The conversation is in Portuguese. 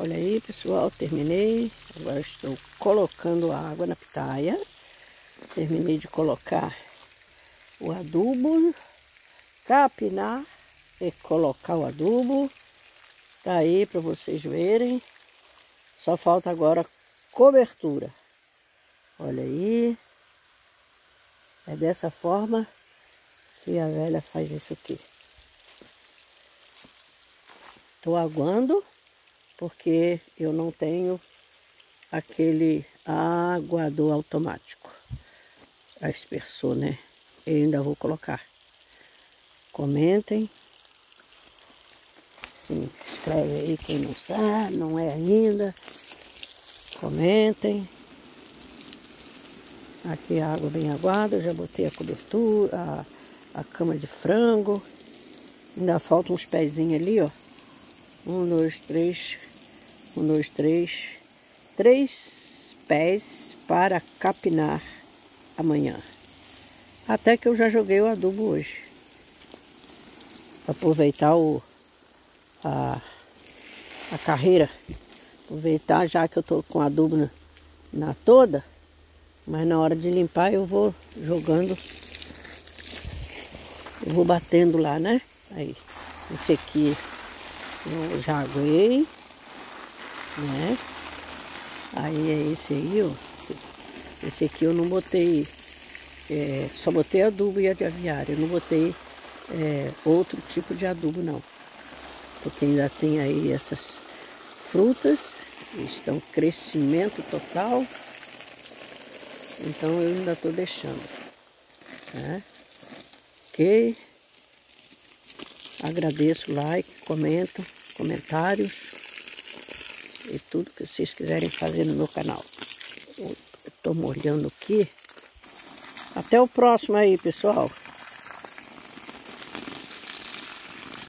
Olha aí, pessoal, terminei. Agora estou colocando água na pitaia. Terminei de colocar o adubo, capinar e colocar o adubo. Tá aí para vocês verem. Só falta agora cobertura. Olha aí. É dessa forma que a velha faz isso aqui. Estou aguando porque eu não tenho aquele aguador automático. Aspersor, né? Eu ainda vou colocar. Comentem. Se inscreve aí quem não sabe, não é ainda. Comentem. Aqui a água bem aguada, já botei a cobertura, a, a cama de frango. Ainda faltam uns pezinhos ali, ó. Um, dois, três. Um, dois, três. Três pés para capinar amanhã. Até que eu já joguei o adubo hoje. Aproveitar o, a, a carreira. Aproveitar já que eu tô com adubo na, na toda. Mas na hora de limpar eu vou jogando. Eu vou batendo lá, né? Aí. Esse aqui eu já aguei, né? Aí é esse aí, ó. Esse aqui eu não botei, é, só botei adubo e a de aviária. Eu não botei é, outro tipo de adubo, não. Porque ainda tem aí essas frutas, estão crescimento total. Então eu ainda estou deixando. Né? Ok? Agradeço like, comentam, comentários e tudo que vocês quiserem fazer no meu canal. Estou molhando aqui. Até o próximo aí, pessoal.